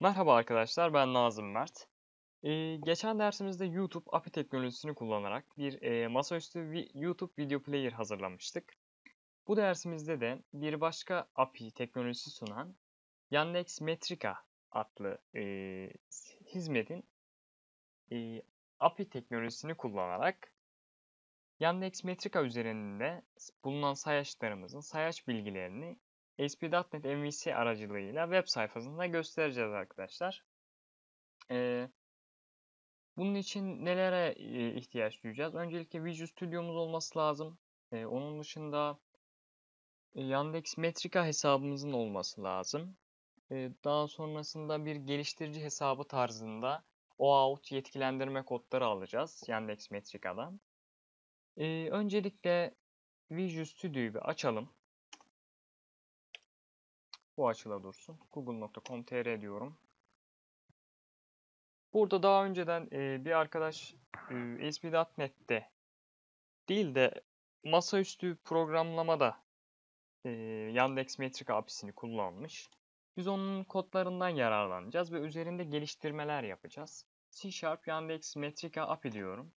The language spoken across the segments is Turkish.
Merhaba arkadaşlar, ben Nazım Mert. Ee, geçen dersimizde YouTube API teknolojisini kullanarak bir e, masaüstü vi- YouTube Video Player hazırlamıştık. Bu dersimizde de bir başka API teknolojisi sunan Yandex Metrica adlı e, hizmetin e, API teknolojisini kullanarak Yandex Metrica üzerinde bulunan sayaçlarımızın sayaç bilgilerini ASP.NET MVC aracılığıyla web sayfasında göstereceğiz arkadaşlar. Ee, bunun için nelere e, ihtiyaç duyacağız? Öncelikle Visual Studio'muz olması lazım. Ee, onun dışında e, Yandex Metrica hesabımızın olması lazım. Ee, daha sonrasında bir geliştirici hesabı tarzında OAuth yetkilendirme kodları alacağız Yandex Metrica'dan. Ee, öncelikle Visual Studio'yu açalım. Bu açıla dursun. Google.com.tr diyorum. Burada daha önceden e, bir arkadaş e, ASP.NET'te değil de masaüstü programlamada e, Yandex Metrica API'sini kullanmış. Biz onun kodlarından yararlanacağız ve üzerinde geliştirmeler yapacağız. C Sharp Yandex Metrica API diyorum.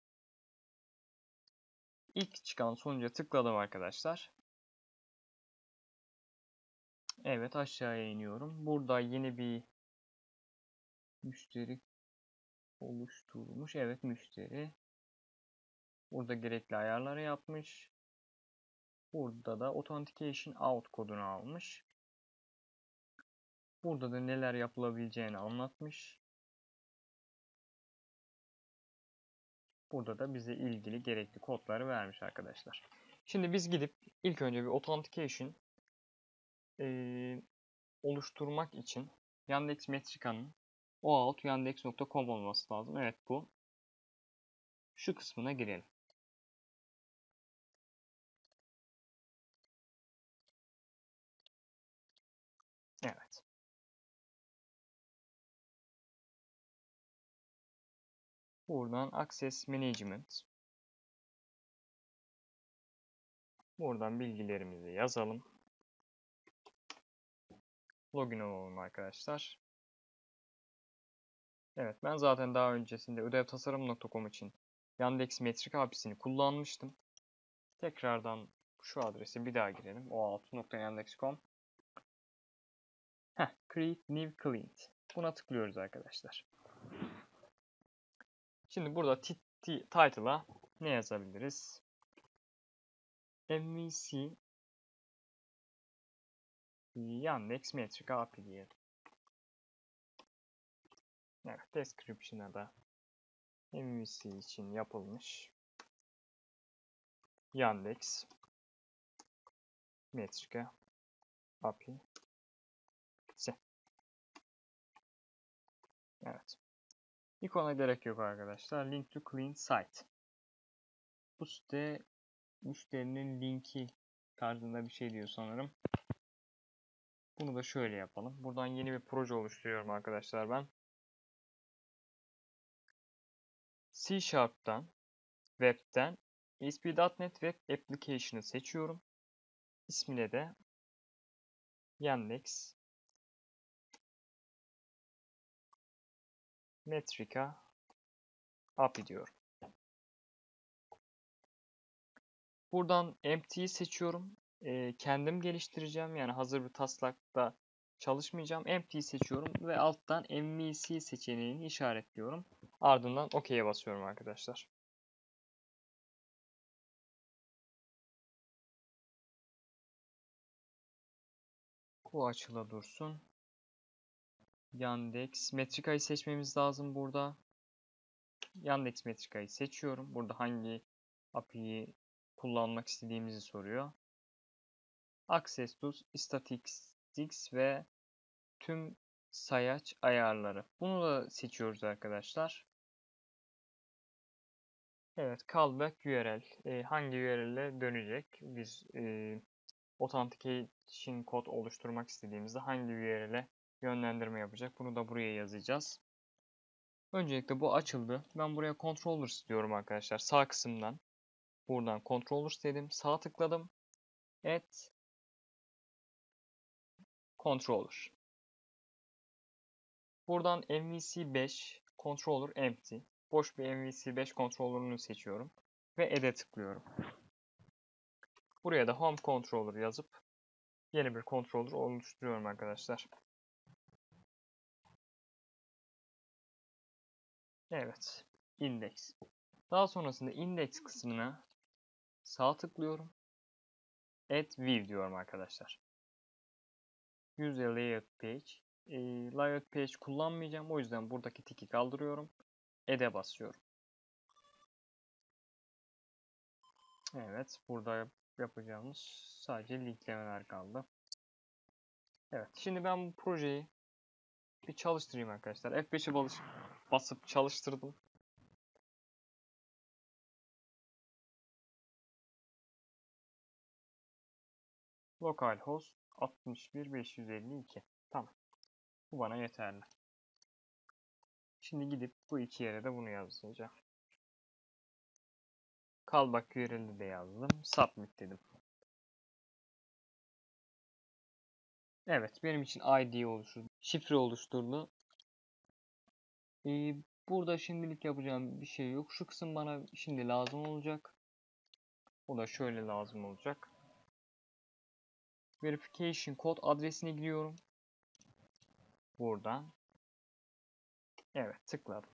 İlk çıkan sonuca tıkladım arkadaşlar. Evet aşağıya iniyorum. Burada yeni bir müşteri oluşturmuş. Evet müşteri. Burada gerekli ayarları yapmış. Burada da Authentication Out kodunu almış. Burada da neler yapılabileceğini anlatmış. Burada da bize ilgili gerekli kodları vermiş arkadaşlar. Şimdi biz gidip ilk önce bir Authentication e, oluşturmak için Yandex Metrica'nın OAuth yandex.com olması lazım. Evet bu. Şu kısmına girelim. Evet. Buradan Access Management. Buradan bilgilerimizi yazalım. Login olalım arkadaşlar. Evet ben zaten daha öncesinde ödevtasarım.com için Yandex Metrica API'sini kullanmıştım. Tekrardan şu adrese bir daha girelim. o6.yandex.com Heh, Create New Client. Buna tıklıyoruz arkadaşlar. Şimdi burada title'a ne yazabiliriz? MVC Yandex Metrica API diyelim. Evet, description'a da MVC için yapılmış Yandex Metrica API Evet. İkona gerek yok arkadaşlar. Link to clean site. Bu site müşterinin linki tarzında bir şey diyor sanırım. Bunu da şöyle yapalım. Buradan yeni bir proje oluşturuyorum arkadaşlar ben. C Sharp'tan, Web'den ASP.NET Web Application'ı seçiyorum. İsmine de Yandex Metrica API diyorum. Buradan Empty'yi seçiyorum. E, kendim geliştireceğim. Yani hazır bir taslakta çalışmayacağım. Empty'yi seçiyorum ve alttan MVC seçeneğini işaretliyorum. Ardından OK'ye basıyorum arkadaşlar. Bu açıla dursun. Yandex Metrica'yı seçmemiz lazım burada. Yandex Metrica'yı seçiyorum. Burada hangi API'yi kullanmak istediğimizi soruyor. Access Statistics ve tüm sayaç ayarları. Bunu da seçiyoruz arkadaşlar. Evet, callback URL. E, hangi URL'e dönecek? Biz e, authentication kod oluşturmak istediğimizde hangi URL'e yönlendirme yapacak? Bunu da buraya yazacağız. Öncelikle bu açıldı. Ben buraya controllers diyorum arkadaşlar. Sağ kısımdan. Buradan controllers dedim. Sağ tıkladım. Add controller. Buradan MVC5 controller empty. Boş bir MVC5 controller'ını seçiyorum. Ve add'e tıklıyorum. Buraya da home controller yazıp yeni bir controller oluşturuyorum arkadaşlar. Evet. Index. Daha sonrasında index kısmına sağ tıklıyorum. Add view diyorum arkadaşlar. Use a layout page. E, layout page kullanmayacağım. O yüzden buradaki tiki kaldırıyorum. Add'e basıyorum. Evet. Burada yapacağımız sadece linklemeler kaldı. Evet. Şimdi ben bu projeyi bir çalıştırayım arkadaşlar. F5'i basıp çalıştırdım. Localhost 61552. Tamam. Bu bana yeterli. Şimdi gidip bu iki yere de bunu yazacağım. Callback URL'i de yazdım. Submit dedim. Evet benim için ID oluşturdu. Şifre oluşturdu. Ee, burada şimdilik yapacağım bir şey yok. Şu kısım bana şimdi lazım olacak. O da şöyle lazım olacak. Verification code adresine giriyorum. Buradan. Evet tıkladım.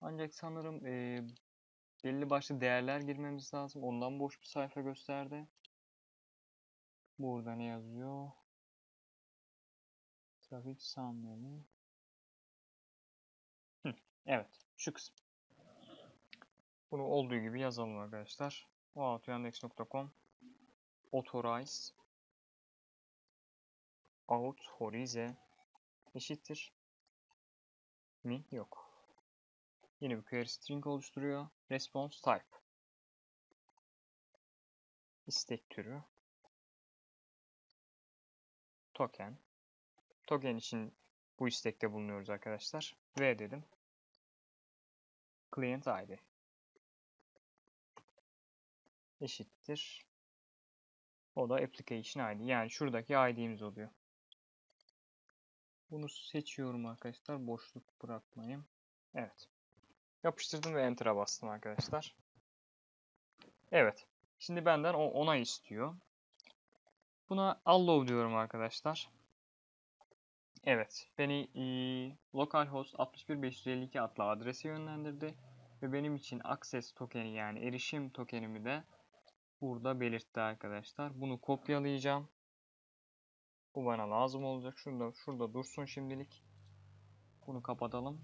Ancak sanırım e, belli başlı değerler girmemiz lazım. Ondan boş bir sayfa gösterdi. Burada ne yazıyor? Trafik summary. Evet. Şu kısım. Bunu olduğu gibi yazalım arkadaşlar. Outyandex.com Authorize Authorize eşittir mi? Yok. Yeni bir query string oluşturuyor. Response type. İstek türü. Token. Token için bu istekte bulunuyoruz arkadaşlar. V dedim. Client ID eşittir. O da application ID. Yani şuradaki ID'miz oluyor. Bunu seçiyorum arkadaşlar. Boşluk bırakmayayım. Evet. Yapıştırdım ve Enter'a bastım arkadaşlar. Evet. Şimdi benden o onay istiyor. Buna allow diyorum arkadaşlar. Evet. Beni e, localhost 61552 adlı adrese yönlendirdi. Ve benim için access tokeni yani erişim tokenimi de burada belirtti arkadaşlar. Bunu kopyalayacağım. Bu bana lazım olacak. Şurada, şurada dursun şimdilik. Bunu kapatalım.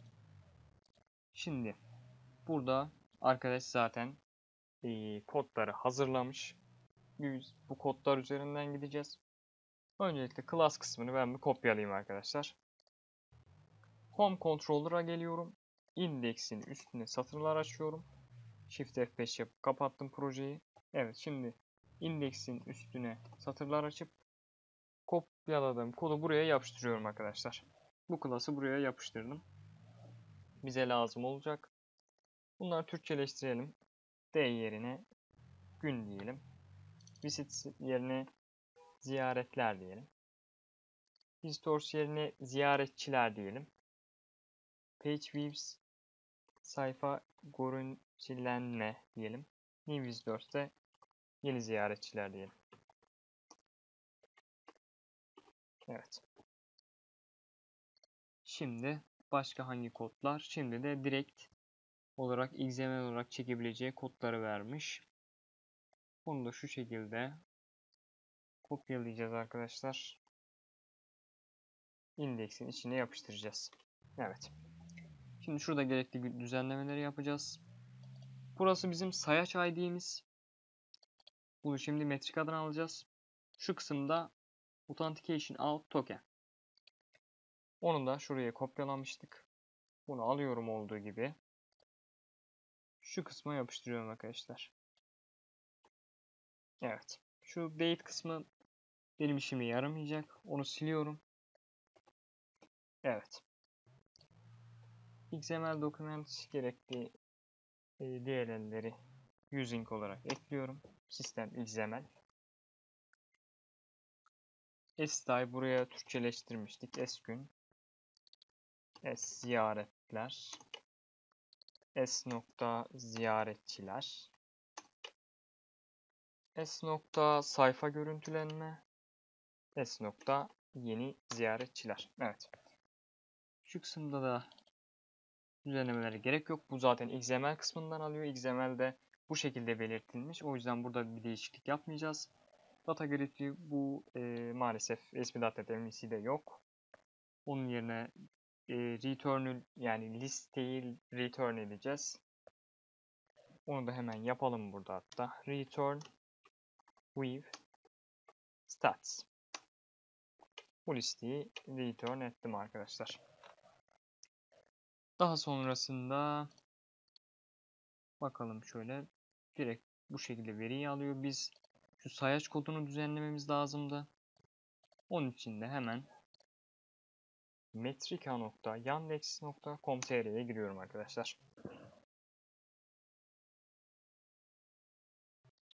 Şimdi burada arkadaş zaten e, kodları hazırlamış. Biz bu kodlar üzerinden gideceğiz. Öncelikle class kısmını ben bir kopyalayayım arkadaşlar. Home controller'a geliyorum. Index'in üstüne satırlar açıyorum. Shift F5 yapıp kapattım projeyi. Evet şimdi indeksin üstüne satırlar açıp kopyaladığım kodu buraya yapıştırıyorum arkadaşlar. Bu klası buraya yapıştırdım. Bize lazım olacak. Bunları Türkçeleştirelim. D yerine gün diyelim. Visit yerine ziyaretler diyelim. Visitors yerine ziyaretçiler diyelim. Page views sayfa görüntülenme diyelim. New Visitor'da yeni ziyaretçiler diyelim. Evet. Şimdi başka hangi kodlar? Şimdi de direkt olarak XML olarak çekebileceği kodları vermiş. Bunu da şu şekilde kopyalayacağız arkadaşlar. İndeksin içine yapıştıracağız. Evet. Şimdi şurada gerekli düzenlemeleri yapacağız. Burası bizim sayaç ID'miz. Bunu şimdi metrik adına alacağız. Şu kısımda Authentication Out Token. Onu da şuraya kopyalamıştık. Bunu alıyorum olduğu gibi. Şu kısma yapıştırıyorum arkadaşlar. Evet. Şu date kısmı benim işime yaramayacak. Onu siliyorum. Evet. XML document gerekli e, DLL'leri using olarak ekliyorum. Sistem XML. Estay buraya Türkçeleştirmiştik. Eskün. Es ziyaretler. S nokta ziyaretçiler. S nokta sayfa görüntülenme. S nokta yeni ziyaretçiler. Evet. Şu kısımda da düzenlemelere gerek yok. Bu zaten XML kısmından alıyor. XML'de bu şekilde belirtilmiş. O yüzden burada bir değişiklik yapmayacağız. Data Grid'i bu e, maalesef ASP.NET MVC'de yok. Onun yerine e, return'ü yani listeyi return edeceğiz. Onu da hemen yapalım burada hatta. Return with stats. Bu listeyi return ettim arkadaşlar. Daha sonrasında bakalım şöyle direkt bu şekilde veriyi alıyor. Biz şu sayaç kodunu düzenlememiz lazımdı. Onun için de hemen metrika.yandex.com.tr'ye giriyorum arkadaşlar.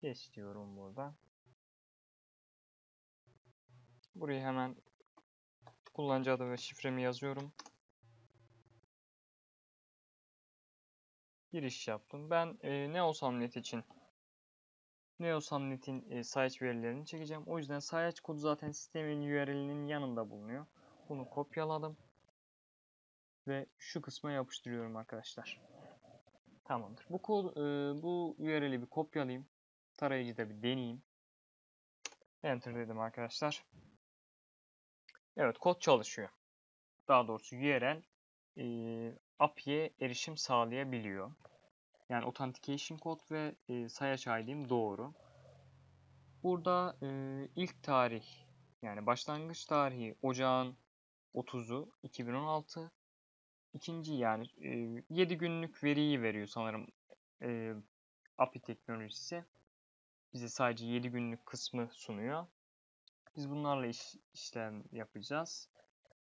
Geç diyorum burada. Buraya hemen kullanıcı adı ve şifremi yazıyorum. Giriş yaptım. Ben e, NeoSamnet için NeoSamnet'in e, sayaç verilerini çekeceğim. O yüzden sayaç kodu zaten sistemin URL'inin yanında bulunuyor. Bunu kopyaladım. Ve şu kısma yapıştırıyorum arkadaşlar. Tamamdır. Bu kod, e, bu URL'i bir kopyalayayım. Tarayıcıda bir deneyeyim. Enter dedim arkadaşlar. Evet kod çalışıyor. Daha doğrusu URL e, API'ye erişim sağlayabiliyor. Yani authentication kod ve e, sayaç ID'm doğru. Burada e, ilk tarih yani başlangıç tarihi ocağın 30'u 2016. İkinci yani e, 7 günlük veriyi veriyor sanırım e, API teknolojisi. Bize sadece 7 günlük kısmı sunuyor. Biz bunlarla iş, işlem yapacağız.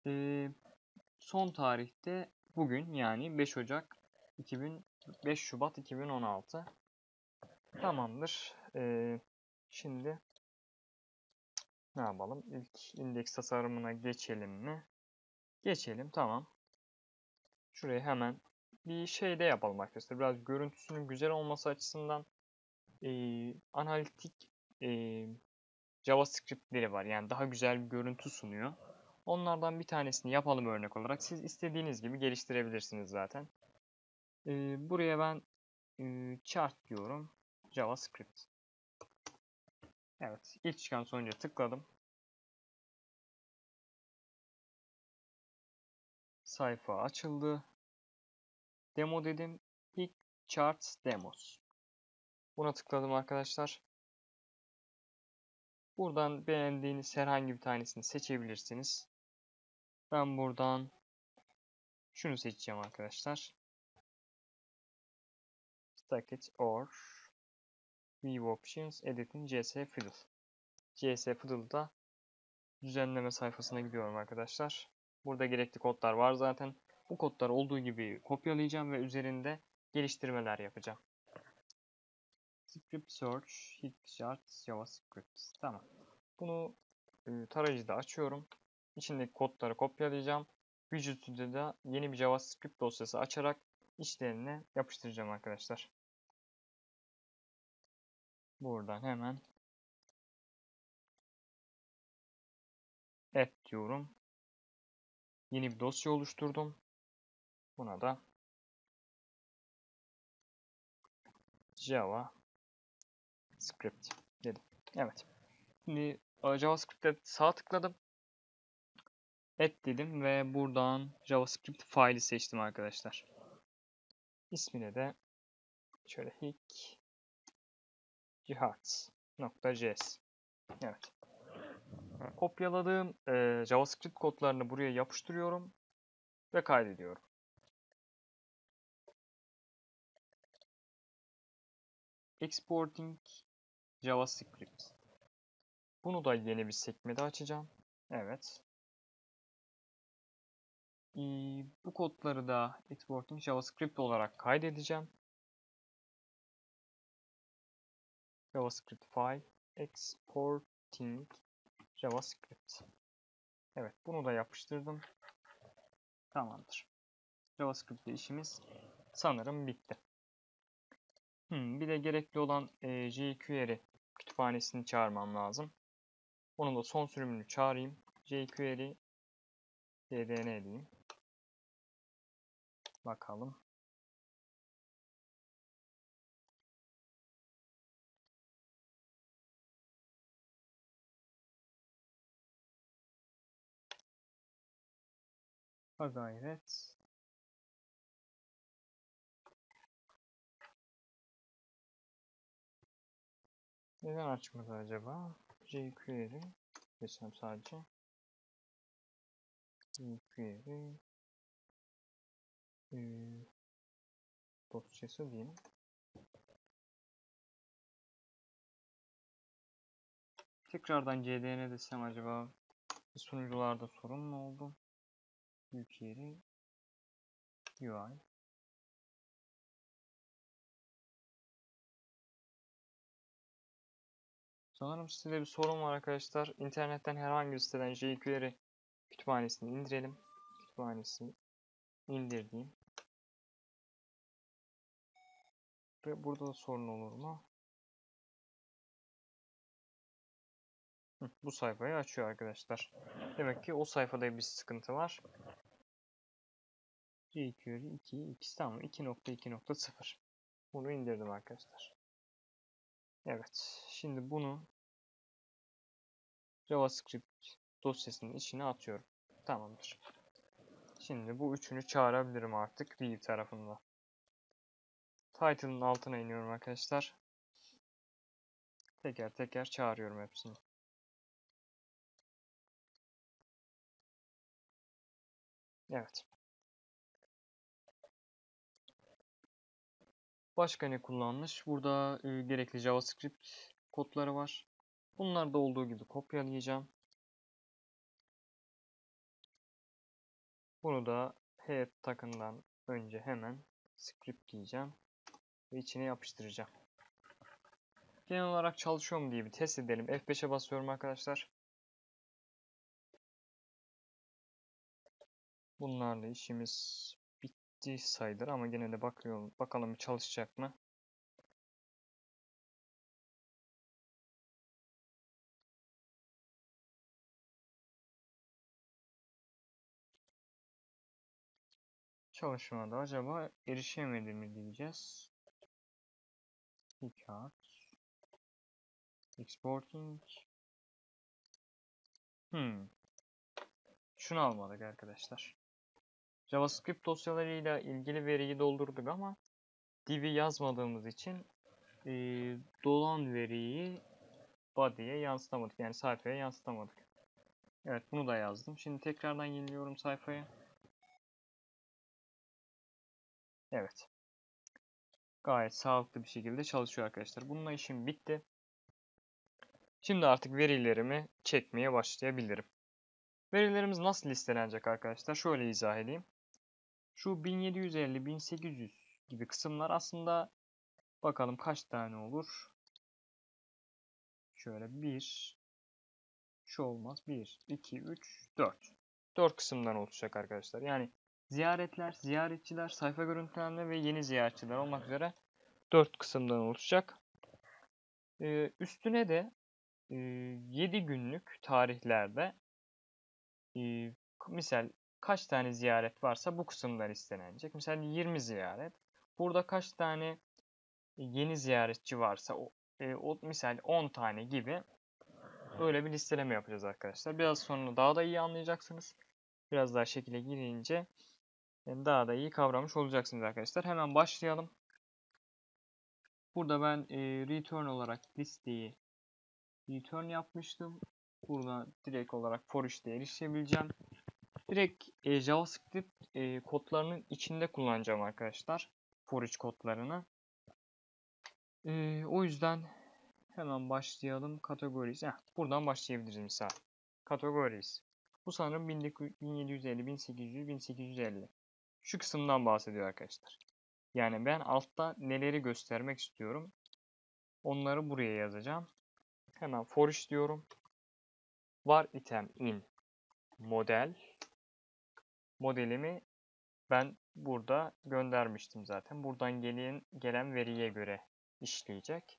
E, son tarihte bugün yani 5 Ocak 2000 5 Şubat 2016. Tamamdır. Ee, şimdi ne yapalım? İlk indeks tasarımına geçelim mi? Geçelim. Tamam. Şuraya hemen bir şey de yapalım arkadaşlar. Biraz görüntüsünün güzel olması açısından e, analitik e, JavaScript'leri var. Yani daha güzel bir görüntü sunuyor. Onlardan bir tanesini yapalım örnek olarak. Siz istediğiniz gibi geliştirebilirsiniz zaten. E, buraya ben e, chart diyorum. JavaScript. Evet. ilk çıkan sonuca tıkladım. Sayfa açıldı. Demo dedim. Pick Charts Demos. Buna tıkladım arkadaşlar. Buradan beğendiğiniz herhangi bir tanesini seçebilirsiniz. Ben buradan şunu seçeceğim arkadaşlar. Stackit or View Options Edit'in CS Fiddle. CS Fiddle'da düzenleme sayfasına gidiyorum arkadaşlar. Burada gerekli kodlar var zaten. Bu kodlar olduğu gibi kopyalayacağım ve üzerinde geliştirmeler yapacağım. Script Search, Hit Chart, JavaScript. Tamam. Bunu e, tarayıcıda açıyorum. İçindeki kodları kopyalayacağım. Visual Studio'da yeni bir JavaScript dosyası açarak içlerine yapıştıracağım arkadaşlar. Buradan hemen add diyorum. Yeni bir dosya oluşturdum. Buna da Java script dedim. Evet. Şimdi JavaScript'te sağ tıkladım. Add dedim ve buradan JavaScript faili seçtim arkadaşlar. İsmine de şöyle hick cihat.js Evet. Kopyaladığım e, JavaScript kodlarını buraya yapıştırıyorum ve kaydediyorum. Exporting JavaScript. Bunu da yeni bir sekmede açacağım. Evet. Bu kodları da exporting JavaScript olarak kaydedeceğim. JavaScript file exporting JavaScript. Evet bunu da yapıştırdım. Tamamdır. JavaScript işimiz sanırım bitti. Hmm, bir de gerekli olan e, jQuery kütüphanesini çağırmam lazım. Onun da son sürümünü çağırayım. jQuery jdn diyeyim. Bakalım. Ha gayret. Neden açmadı acaba? jQuery desem sadece. jQuery ee, dosyası diyeyim. Tekrardan cdn desem acaba sunucularda sorun mu oldu? jQuery UI Sanırım sizde bir sorun var arkadaşlar. İnternetten herhangi bir siteden jQuery kütüphanesini indirelim. Kütüphanesi indirdiğim. Ve burada da sorun olur mu? Bu sayfayı açıyor arkadaşlar. Demek ki o sayfada bir sıkıntı var. jQuery 2, ikisi tamam 2.2.0 Bunu indirdim arkadaşlar. Evet. Şimdi bunu JavaScript dosyasının içine atıyorum. Tamamdır. Şimdi bu üçünü çağırabilirim artık view tarafında. Title'ın altına iniyorum arkadaşlar. Teker teker çağırıyorum hepsini. Evet. Başka ne kullanmış? Burada e, gerekli JavaScript kodları var. Bunlar da olduğu gibi kopyalayacağım. Bunu da head takından önce hemen script diyeceğim ve içine yapıştıracağım. Genel olarak çalışıyor mu diye bir test edelim. F5'e basıyorum arkadaşlar. Bunlarla işimiz bitti sayılır ama gene de bakıyorum. Bakalım çalışacak mı? çalışmada acaba erişemedi mi diyeceğiz. Keycard. Exporting. Hmm. Şunu almadık arkadaşlar. JavaScript dosyalarıyla ilgili veriyi doldurduk ama div'i yazmadığımız için e, dolan veriyi body'ye yansıtamadık. Yani sayfaya yansıtamadık. Evet bunu da yazdım. Şimdi tekrardan yeniliyorum sayfayı. Evet. Gayet sağlıklı bir şekilde çalışıyor arkadaşlar. Bununla işim bitti. Şimdi artık verilerimi çekmeye başlayabilirim. Verilerimiz nasıl listelenecek arkadaşlar? Şöyle izah edeyim. Şu 1750, 1800 gibi kısımlar aslında bakalım kaç tane olur. Şöyle 1 şu olmaz. 1, 2, 3, 4. 4 kısımdan oluşacak arkadaşlar. Yani ziyaretler, ziyaretçiler, sayfa görüntülenme ve yeni ziyaretçiler olmak üzere 4 kısımdan oluşacak. Ee, üstüne de e, 7 günlük tarihlerde e, misal kaç tane ziyaret varsa bu kısımdan istenecek. Misal 20 ziyaret. Burada kaç tane yeni ziyaretçi varsa o, e, o misal 10 tane gibi böyle bir listeleme yapacağız arkadaşlar. Biraz sonra daha da iyi anlayacaksınız. Biraz daha şekile girince daha da iyi kavramış olacaksınız arkadaşlar. Hemen başlayalım. Burada ben e, return olarak listeyi return yapmıştım. Burada direkt olarak for each'te erişebileceğim. Direkt e, JavaScript e, kodlarının içinde kullanacağım arkadaşlar. For each kodlarını. E, o yüzden hemen başlayalım. Categories. Heh, buradan başlayabiliriz misal. Categories. Bu sanırım 1750, 1800, 1850. Şu kısımdan bahsediyor arkadaşlar. Yani ben altta neleri göstermek istiyorum. Onları buraya yazacağım. Hemen for each diyorum. var item in model modelimi ben burada göndermiştim zaten. Buradan gelen, gelen veriye göre işleyecek.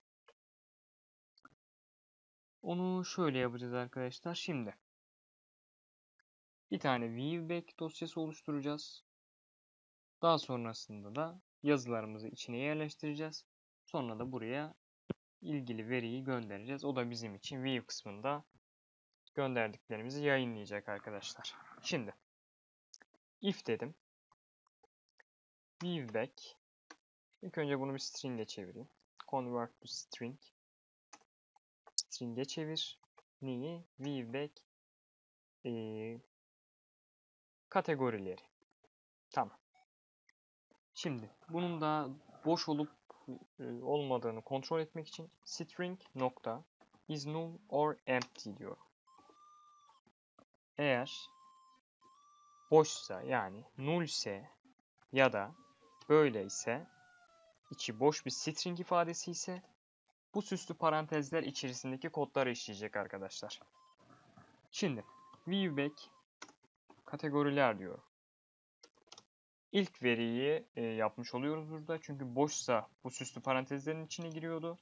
Onu şöyle yapacağız arkadaşlar. Şimdi bir tane viewback dosyası oluşturacağız. Daha sonrasında da yazılarımızı içine yerleştireceğiz. Sonra da buraya ilgili veriyi göndereceğiz. O da bizim için view kısmında gönderdiklerimizi yayınlayacak arkadaşlar. Şimdi if dedim. Viewback. İlk önce bunu bir string'e çevireyim. Convert to string. String'e çevir. Neyi? Viewback ee, kategorileri. Tamam. Şimdi bunun da boş olup e, olmadığını kontrol etmek için string nokta is null or empty diyor. Eğer boşsa yani null ise ya da böyle ise içi boş bir string ifadesi ise bu süslü parantezler içerisindeki kodları işleyecek arkadaşlar. Şimdi viewback kategoriler diyor. İlk veriyi e, yapmış oluyoruz burada. Çünkü boşsa bu süslü parantezlerin içine giriyordu.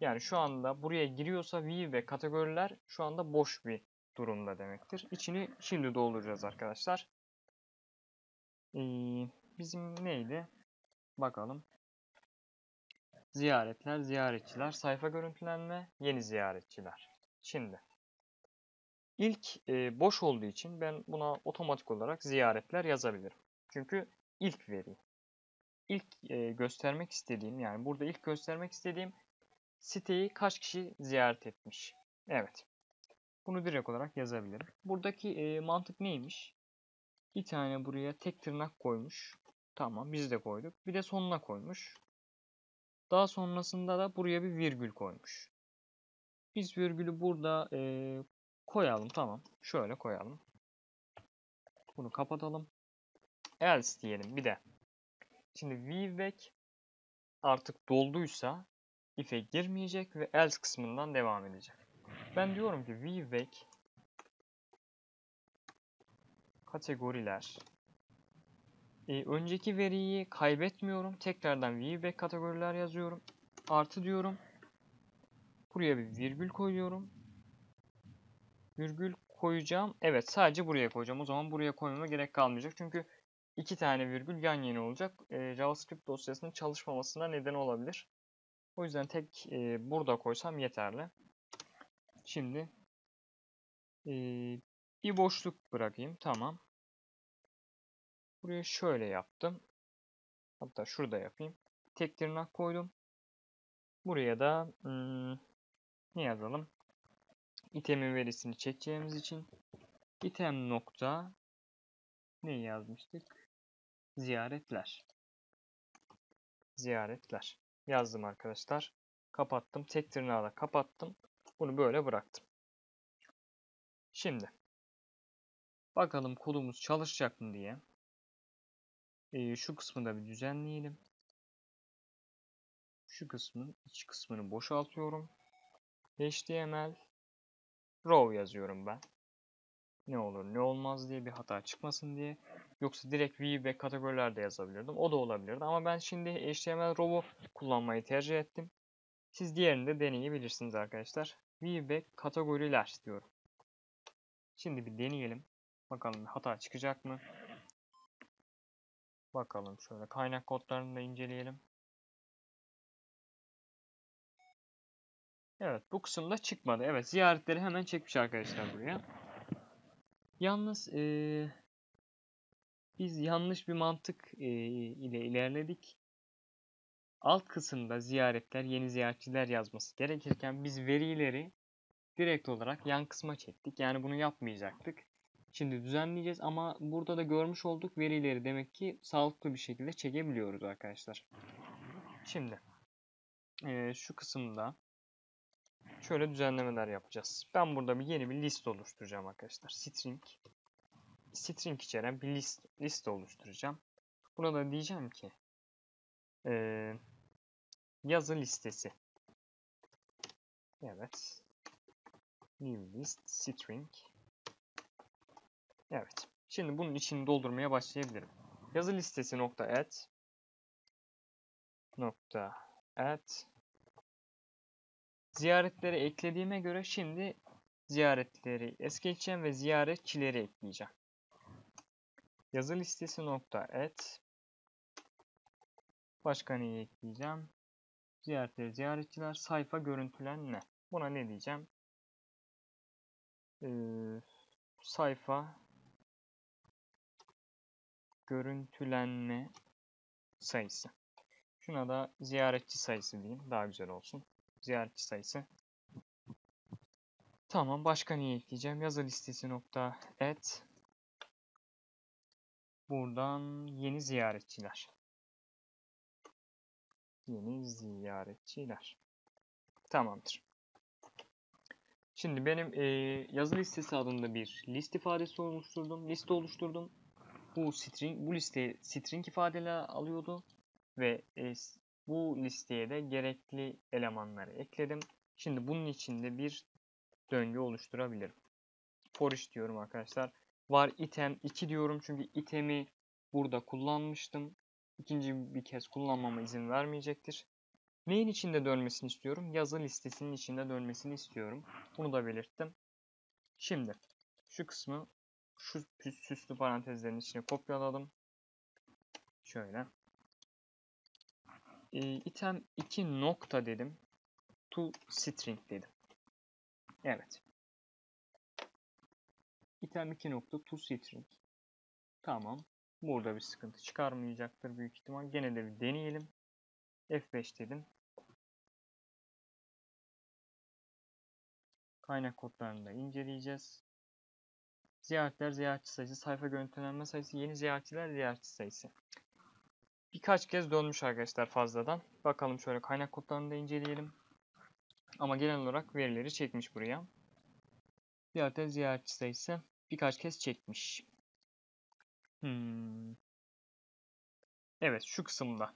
Yani şu anda buraya giriyorsa view ve kategoriler şu anda boş bir durumda demektir. İçini şimdi dolduracağız arkadaşlar. Ee, bizim neydi? Bakalım. Ziyaretler, ziyaretçiler, sayfa görüntülenme, yeni ziyaretçiler. Şimdi ilk e, boş olduğu için ben buna otomatik olarak ziyaretler yazabilirim. Çünkü ilk veri. İlk e, göstermek istediğim yani burada ilk göstermek istediğim siteyi kaç kişi ziyaret etmiş. Evet. Bunu direkt olarak yazabilirim. Buradaki e, mantık neymiş? Bir tane buraya tek tırnak koymuş. Tamam biz de koyduk. Bir de sonuna koymuş. Daha sonrasında da buraya bir virgül koymuş. Biz virgülü burada e, koyalım. Tamam. Şöyle koyalım. Bunu kapatalım. Else diyelim bir de. Şimdi viewback artık dolduysa if'e girmeyecek ve else kısmından devam edecek. Ben diyorum ki viewback kategoriler e, önceki veriyi kaybetmiyorum. Tekrardan viewback kategoriler yazıyorum. Artı diyorum. Buraya bir virgül koyuyorum. Virgül koyacağım. Evet sadece buraya koyacağım. O zaman buraya koymama gerek kalmayacak. Çünkü iki tane virgül yan yana olacak. E, JavaScript dosyasının çalışmamasına neden olabilir. O yüzden tek e, burada koysam yeterli. Şimdi e, bir boşluk bırakayım. Tamam. Buraya şöyle yaptım. Hatta şurada yapayım. Tek tırnak koydum. Buraya da hmm, ne yazalım? İtemin verisini çekeceğimiz için item nokta ne yazmıştık? Ziyaretler. Ziyaretler. Yazdım arkadaşlar. Kapattım. Tek tırnağı da kapattım. Bunu böyle bıraktım. Şimdi bakalım kodumuz çalışacak mı diye. Ee, şu kısmı da bir düzenleyelim. Şu kısmın iç kısmını boşaltıyorum. HTML row yazıyorum ben. Ne olur ne olmaz diye bir hata çıkmasın diye. Yoksa direkt view ve kategorilerde yazabilirdim. O da olabilirdi ama ben şimdi HTML row'u kullanmayı tercih ettim. Siz diğerini de deneyebilirsiniz arkadaşlar. View ve kategoriler diyorum. Şimdi bir deneyelim. Bakalım hata çıkacak mı? Bakalım şöyle kaynak kodlarını da inceleyelim. Evet bu kısımda çıkmadı. Evet ziyaretleri hemen çekmiş arkadaşlar buraya. Yalnız ee, biz yanlış bir mantık e, ile ilerledik. Alt kısımda ziyaretler, yeni ziyaretçiler yazması gerekirken biz verileri direkt olarak yan kısma çektik. Yani bunu yapmayacaktık. Şimdi düzenleyeceğiz ama burada da görmüş olduk verileri demek ki sağlıklı bir şekilde çekebiliyoruz arkadaşlar. Şimdi e, şu kısımda şöyle düzenlemeler yapacağız. Ben burada bir yeni bir list oluşturacağım arkadaşlar. String string içeren bir list, liste oluşturacağım. Buna da diyeceğim ki e, yazı listesi. Evet. New list string. Evet. Şimdi bunun içini doldurmaya başlayabilirim. Yazı listesi nokta add nokta add ziyaretleri eklediğime göre şimdi ziyaretleri es geçeceğim ve ziyaretçileri ekleyeceğim. Yazı listesi nokta add başka neyi ekleyeceğim? Ziyaretleri, ziyaretçiler, sayfa görüntülenme. Buna ne diyeceğim? Ee, sayfa görüntülenme sayısı. Şuna da ziyaretçi sayısı diyeyim. Daha güzel olsun. Ziyaretçi sayısı. Tamam. Başka neyi ekleyeceğim? Yazı listesi nokta add. Buradan yeni ziyaretçiler. Yeni ziyaretçiler. Tamamdır. Şimdi benim e, yazı listesi adında bir list ifadesi oluşturdum. Liste oluşturdum. Bu string bu liste string ifadeler alıyordu ve e, bu listeye de gerekli elemanları ekledim. Şimdi bunun içinde bir döngü oluşturabilirim. For each diyorum arkadaşlar. Var item 2 diyorum çünkü itemi burada kullanmıştım. İkinci bir kez kullanmama izin vermeyecektir. Neyin içinde dönmesini istiyorum? Yazı listesinin içinde dönmesini istiyorum. Bunu da belirttim. Şimdi şu kısmı şu süslü parantezlerin içine kopyaladım. Şöyle. E, item 2 nokta dedim. To string dedim. Evet. Item 2 nokta to string. Tamam. Burada bir sıkıntı çıkarmayacaktır büyük ihtimal. Gene de bir deneyelim. F5 dedim. Kaynak kodlarını da inceleyeceğiz. Ziyaretler, ziyaretçi sayısı, sayfa görüntülenme sayısı, yeni ziyaretçiler, ziyaretçi sayısı. Birkaç kez dönmüş arkadaşlar fazladan. Bakalım şöyle kaynak kodlarını da inceleyelim. Ama genel olarak verileri çekmiş buraya. Ziyaretler, ziyaretçi sayısı birkaç kez çekmiş. Hmm. Evet şu kısımda.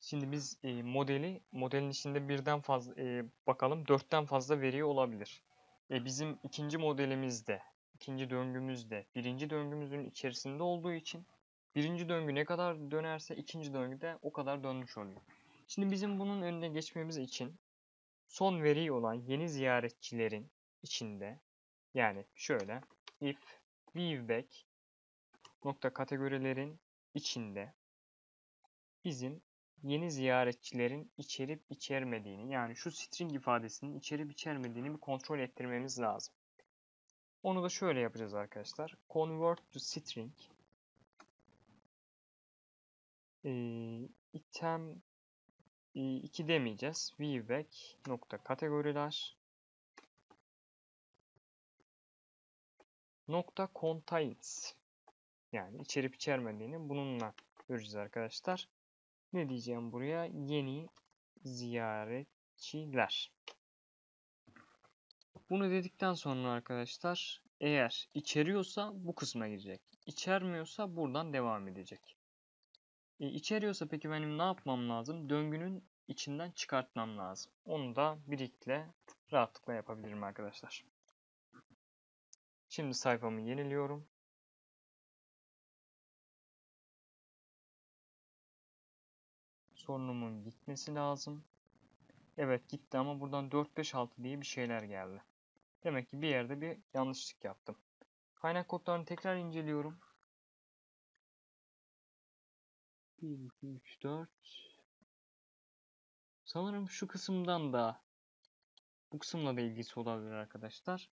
Şimdi biz e, modeli, modelin içinde birden fazla, e, bakalım dörtten fazla veri olabilir. E, bizim ikinci modelimizde, ikinci döngümüzde, birinci döngümüzün içerisinde olduğu için birinci döngü ne kadar dönerse ikinci döngü de o kadar dönmüş oluyor. Şimdi bizim bunun önüne geçmemiz için son veri olan yeni ziyaretçilerin içinde yani şöyle if viewback nokta kategorilerin içinde bizim yeni ziyaretçilerin içerip içermediğini yani şu string ifadesinin içerip içermediğini bir kontrol ettirmemiz lazım. Onu da şöyle yapacağız arkadaşlar. Convert to string ee, item 2 demeyeceğiz. Viewback nokta kategoriler nokta contains yani içerip içermediğini bununla göreceğiz arkadaşlar. Ne diyeceğim buraya? Yeni ziyaretçiler. Bunu dedikten sonra arkadaşlar eğer içeriyorsa bu kısma girecek. İçermiyorsa buradan devam edecek. E, içeriyorsa peki benim ne yapmam lazım? Döngünün içinden çıkartmam lazım. Onu da birlikte rahatlıkla yapabilirim arkadaşlar. Şimdi sayfamı yeniliyorum. Sorunumun gitmesi lazım. Evet gitti ama buradan 4, 5, 6 diye bir şeyler geldi. Demek ki bir yerde bir yanlışlık yaptım. Kaynak kodlarını tekrar inceliyorum. 1, 2, 3, 4. Sanırım şu kısımdan da bu kısımla da ilgisi olabilir arkadaşlar.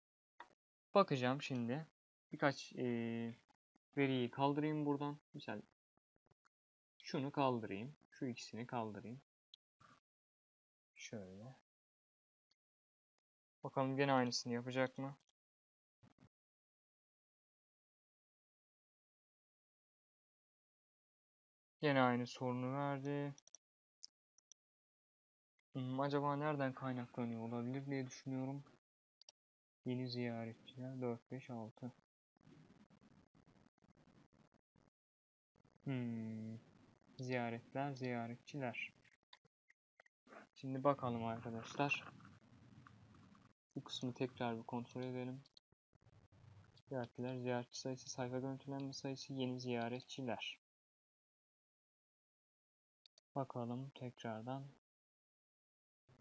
Bakacağım şimdi. Birkaç e, veriyi kaldırayım buradan. Misal şunu kaldırayım. Şu ikisini kaldırayım. Şöyle. Bakalım gene aynısını yapacak mı? Gene aynı sorunu verdi. Hmm, acaba nereden kaynaklanıyor olabilir diye düşünüyorum. Yeni ziyaretçiler 4, 5, 6. Hmm. Ziyaretler, ziyaretçiler. Şimdi bakalım arkadaşlar. Bu kısmı tekrar bir kontrol edelim. Ziyaretçiler, ziyaretçi sayısı, sayfa görüntülenme sayısı, yeni ziyaretçiler. Bakalım tekrardan.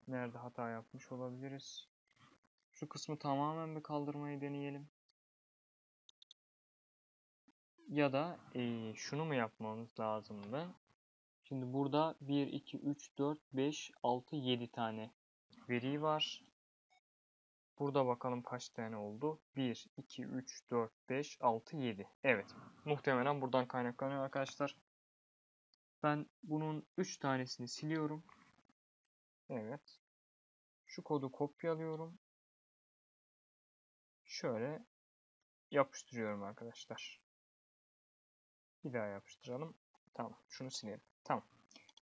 Nerede hata yapmış olabiliriz? Şu kısmı tamamen bir kaldırmayı deneyelim. Ya da eee, şunu mu yapmamız lazımdı? Şimdi burada 1, 2, 3, 4, 5, 6, 7 tane veri var. Burada bakalım kaç tane oldu? 1, 2, 3, 4, 5, 6, 7. Evet. Muhtemelen buradan kaynaklanıyor arkadaşlar. Ben bunun 3 tanesini siliyorum. Evet. Şu kodu kopyalıyorum. Şöyle yapıştırıyorum arkadaşlar. Bir daha yapıştıralım. Tamam. Şunu silelim. Tamam.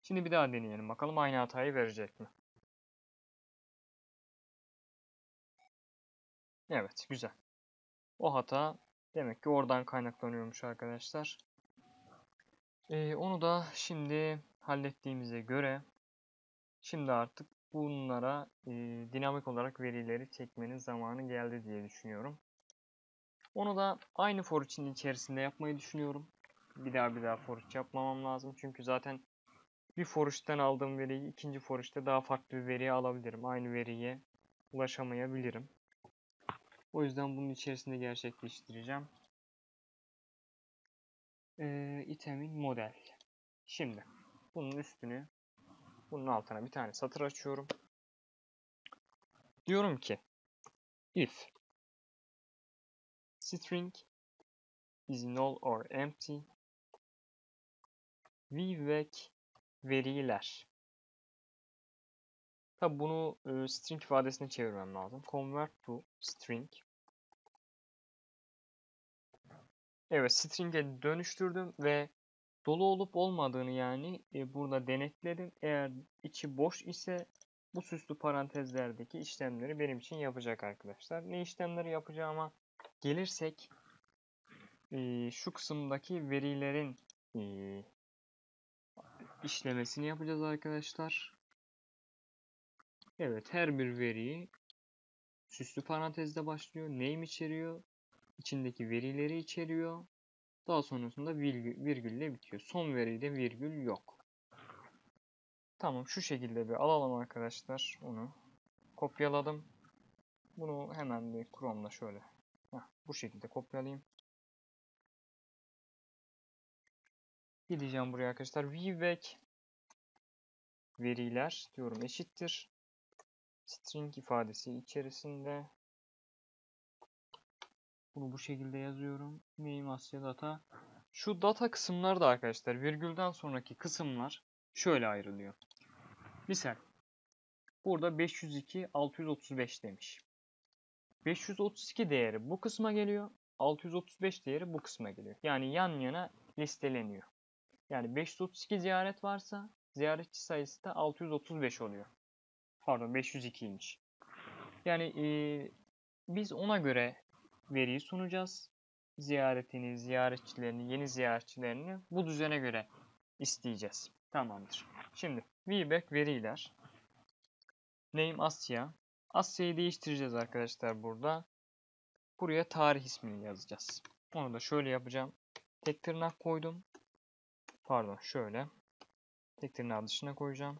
Şimdi bir daha deneyelim. Bakalım aynı hatayı verecek mi? Evet. Güzel. O hata demek ki oradan kaynaklanıyormuş arkadaşlar. Ee, onu da şimdi hallettiğimize göre şimdi artık bunlara e, dinamik olarak verileri çekmenin zamanı geldi diye düşünüyorum. Onu da aynı for için içerisinde yapmayı düşünüyorum. Bir daha bir daha for iç yapmamam lazım. Çünkü zaten bir for aldığım veriyi ikinci for daha farklı bir veriye alabilirim. Aynı veriye ulaşamayabilirim. O yüzden bunun içerisinde gerçekleştireceğim. Ee, itemin model. Şimdi bunun üstünü bunun altına bir tane satır açıyorum. Diyorum ki if string is null or empty vvec veriler. Tabi bunu e, string ifadesine çevirmem lazım. Convert to string. Evet string'e dönüştürdüm ve dolu olup olmadığını yani e, burada denetledim. Eğer içi boş ise bu süslü parantezlerdeki işlemleri benim için yapacak arkadaşlar. Ne işlemleri yapacağıma gelirsek e, şu kısımdaki verilerin e, işlemesini yapacağız arkadaşlar. Evet her bir veriyi süslü parantezde başlıyor. Name içeriyor. içindeki verileri içeriyor. Daha sonrasında virgül, virgülle bitiyor. Son veride virgül yok. Tamam şu şekilde bir alalım arkadaşlar onu. Kopyaladım. Bunu hemen bir Chrome'da şöyle heh, bu şekilde kopyalayayım. Gideceğim buraya arkadaşlar. VVec veriler diyorum eşittir. String ifadesi içerisinde bunu bu şekilde yazıyorum. Name Asya data. Şu data kısımları da arkadaşlar virgülden sonraki kısımlar şöyle ayrılıyor. Misal burada 502 635 demiş. 532 değeri bu kısma geliyor. 635 değeri bu kısma geliyor. Yani yan yana listeleniyor. Yani 532 ziyaret varsa ziyaretçi sayısı da 635 oluyor. Pardon 502'ymiş. Yani e, biz ona göre veriyi sunacağız. Ziyaretini, ziyaretçilerini, yeni ziyaretçilerini bu düzene göre isteyeceğiz. Tamamdır. Şimdi VBack veriler. Name Asya. Asya'yı değiştireceğiz arkadaşlar burada. Buraya tarih ismini yazacağız. Onu da şöyle yapacağım. Tek tırnak koydum. Pardon şöyle. Tek tırnağı dışına koyacağım.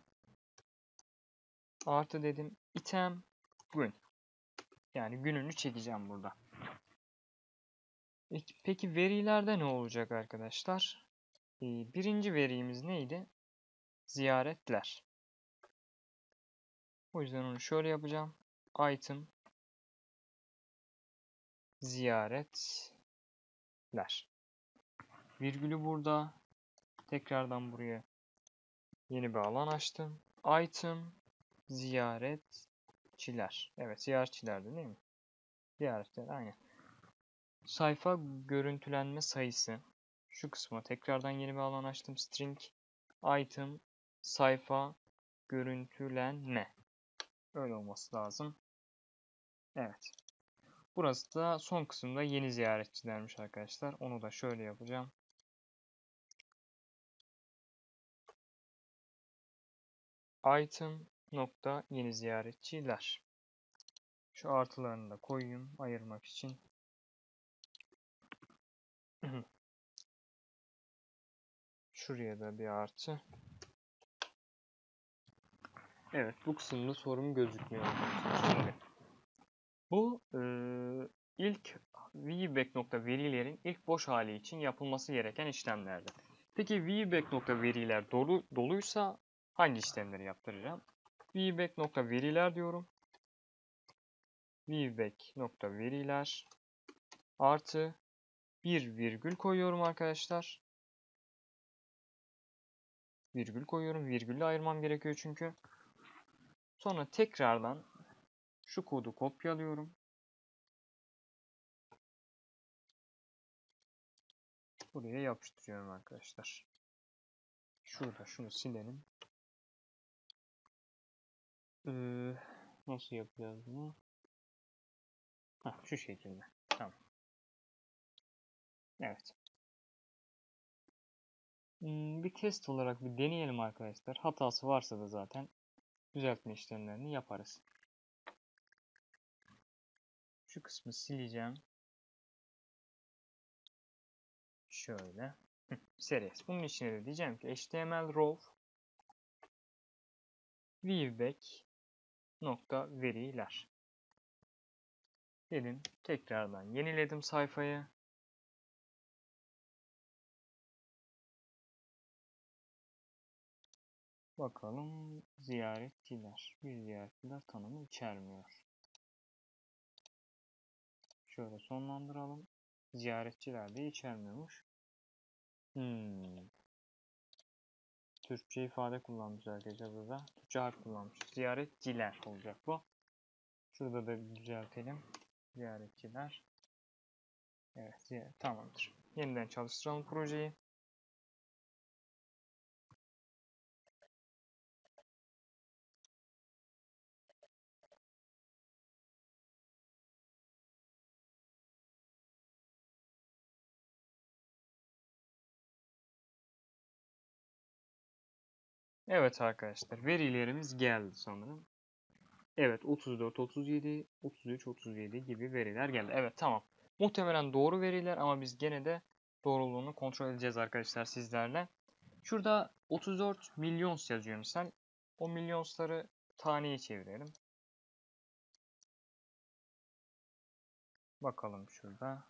Artı dedim. item gün. Yani gününü çekeceğim burada. Peki verilerde ne olacak arkadaşlar? Birinci verimiz neydi? Ziyaretler. O yüzden onu şöyle yapacağım. Item ziyaretler. Virgülü burada. Tekrardan buraya yeni bir alan açtım. Item ziyaretçiler. Evet ziyaretçilerdi değil mi? Ziyaretçiler aynen. Sayfa görüntülenme sayısı. Şu kısma tekrardan yeni bir alan açtım. String item sayfa görüntülenme. Öyle olması lazım. Evet. Burası da son kısımda yeni ziyaretçilermiş arkadaşlar. Onu da şöyle yapacağım. Item nokta yeni ziyaretçiler. Şu artılarını da koyayım ayırmak için. Şuraya da bir artı. Evet bu kısımda sorun gözükmüyor bu e, ilk VBack nokta verilerin ilk boş hali için yapılması gereken işlemlerdi. Peki VBack nokta veriler dolu doluysa hangi işlemleri yaptıracağım? VBack nokta veriler diyorum. VBack nokta veriler artı bir virgül koyuyorum arkadaşlar. Virgül koyuyorum. Virgülle ayırmam gerekiyor çünkü. Sonra tekrardan şu kodu kopyalıyorum. Buraya yapıştırıyorum arkadaşlar. Şurada şunu silelim. Ee, nasıl yapacağız bunu? Heh, şu şekilde. Evet. Hmm, bir test olarak bir deneyelim arkadaşlar. Hatası varsa da zaten düzeltme işlemlerini yaparız. Şu kısmı sileceğim. Şöyle. Series. Bunun içine de diyeceğim ki HTML row viewback nokta veriler. Dedim. Tekrardan yeniledim sayfayı. Bakalım ziyaretçiler. Bir ziyaretçiler tanımı içermiyor. Şöyle sonlandıralım. Ziyaretçiler de içermiyormuş. Hmm. Türkçe ifade kullanmış arkadaşlar burada. Türkçe harf kullanmış. Ziyaretçiler olacak bu. Şurada da düzeltelim. Ziyaretçiler. Evet, tamamdır. Yeniden çalıştıralım projeyi. Evet arkadaşlar verilerimiz geldi sanırım. Evet 34, 37, 33, 37 gibi veriler geldi. Evet tamam. Muhtemelen doğru veriler ama biz gene de doğruluğunu kontrol edeceğiz arkadaşlar sizlerle. Şurada 34 milyons yazıyor misal. O milyonsları taneye çevirelim. Bakalım şurada.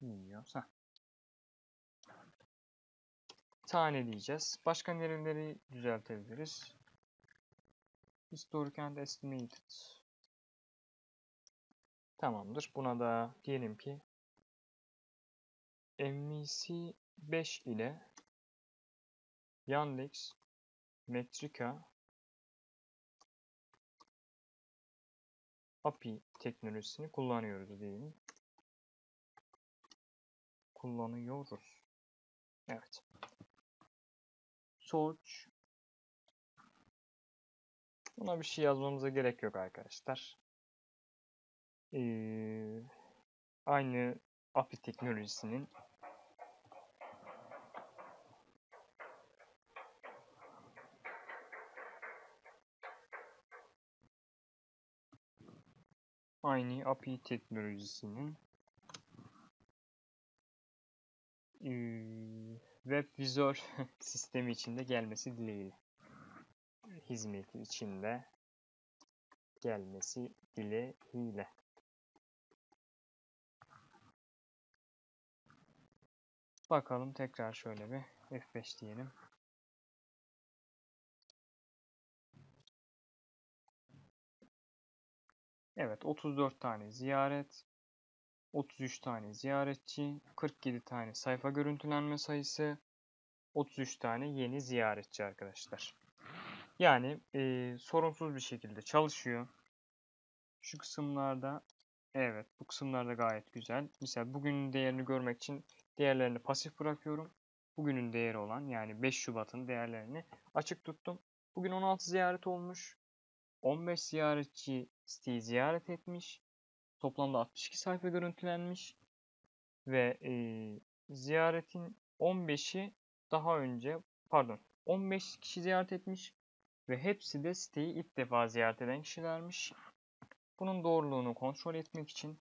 Milyons. Heh tane diyeceğiz. Başka nereleri düzeltebiliriz? Historic and estimated. Tamamdır. Buna da diyelim ki MVC 5 ile Yandex Metrika API teknolojisini kullanıyoruz diyelim. Kullanıyoruz. Evet. Soç. Buna bir şey yazmamıza gerek yok arkadaşlar. Ee, aynı API teknolojisinin aynı API teknolojisinin ee, web vizör sistemi içinde gelmesi dileğiyle. Hizmeti içinde gelmesi dileğiyle. Bakalım tekrar şöyle bir F5 diyelim. Evet 34 tane ziyaret, 33 tane ziyaretçi, 47 tane sayfa görüntülenme sayısı, 33 tane yeni ziyaretçi arkadaşlar. Yani e, sorunsuz bir şekilde çalışıyor. Şu kısımlarda evet bu kısımlarda gayet güzel. Mesela bugünün değerini görmek için değerlerini pasif bırakıyorum. Bugünün değeri olan yani 5 Şubat'ın değerlerini açık tuttum. Bugün 16 ziyaret olmuş. 15 ziyaretçi siteyi ziyaret etmiş. Toplamda 62 sayfa görüntülenmiş. Ve e, ziyaretin 15'i daha önce pardon 15 kişi ziyaret etmiş. Ve hepsi de siteyi ilk defa ziyaret eden kişilermiş. Bunun doğruluğunu kontrol etmek için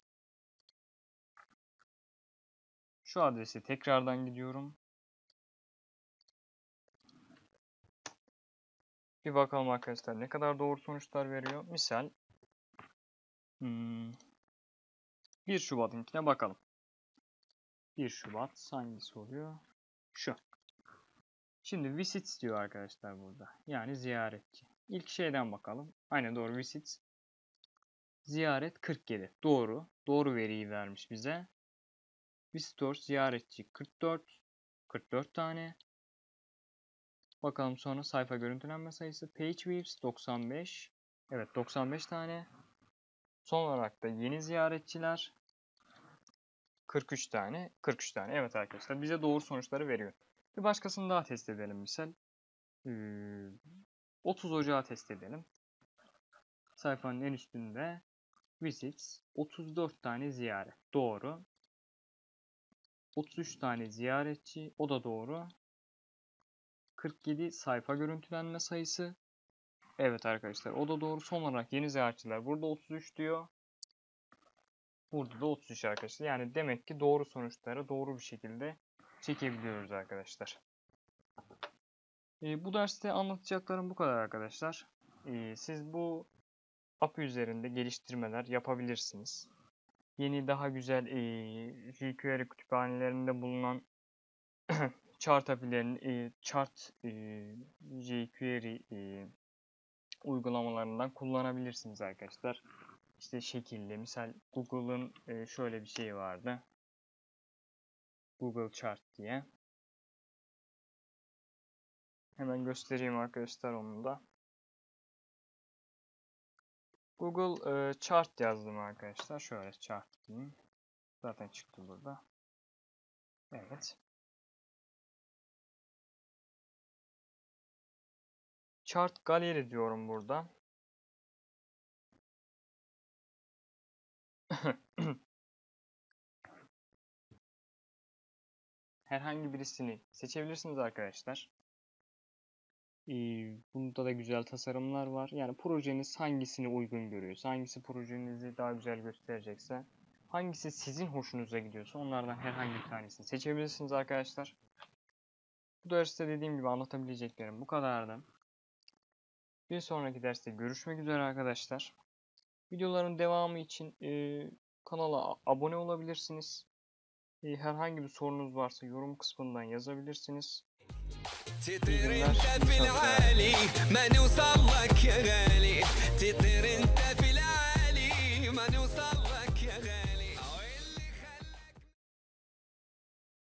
şu adresi tekrardan gidiyorum. Bir bakalım arkadaşlar ne kadar doğru sonuçlar veriyor. Misal hmm, 1 Şubat'ınkine bakalım. 1 Şubat hangisi oluyor? Şu. Şimdi visits diyor arkadaşlar burada. Yani ziyaretçi. İlk şeyden bakalım. Aynen doğru visits. Ziyaret 47. Doğru. Doğru veriyi vermiş bize. Visitor ziyaretçi 44. 44 tane. Bakalım sonra sayfa görüntülenme sayısı. Page views 95. Evet 95 tane. Son olarak da yeni ziyaretçiler 43 tane. 43 tane. Evet arkadaşlar bize doğru sonuçları veriyor. Bir başkasını daha test edelim misal. Ee, 30 Ocağı test edelim. Sayfanın en üstünde visits 34 tane ziyaret. Doğru. 33 tane ziyaretçi. O da doğru. 47 sayfa görüntülenme sayısı. Evet arkadaşlar o da doğru. Son olarak yeni ziyaretçiler burada 33 diyor. Burada da 33 arkadaşlar. Yani demek ki doğru sonuçları doğru bir şekilde çekebiliyoruz arkadaşlar. Ee, bu derste anlatacaklarım bu kadar arkadaşlar. Ee, siz bu API üzerinde geliştirmeler yapabilirsiniz. Yeni daha güzel e, jQuery kütüphanelerinde bulunan chart API'lerin e, chart e, jQuery e, uygulamalarından kullanabilirsiniz arkadaşlar. İşte şekilli. Misal Google'ın e, şöyle bir şey vardı. Google Chart diye. Hemen göstereyim arkadaşlar onu da. Google e, Chart yazdım arkadaşlar. Şöyle chart diyeyim. Zaten çıktı burada. Evet. Chart Gallery diyorum burada. Herhangi birisini seçebilirsiniz arkadaşlar. Ee, bunda da güzel tasarımlar var. Yani projeniz hangisini uygun görüyorsa, hangisi projenizi daha güzel gösterecekse, hangisi sizin hoşunuza gidiyorsa onlardan herhangi bir tanesini seçebilirsiniz arkadaşlar. Bu derste dediğim gibi anlatabileceklerim bu kadardı. Bir sonraki derste görüşmek üzere arkadaşlar. Videoların devamı için e, kanala abone olabilirsiniz. E, herhangi bir sorunuz varsa yorum kısmından yazabilirsiniz. تطير انت في العالي ما نوصل لك يا غالي تطير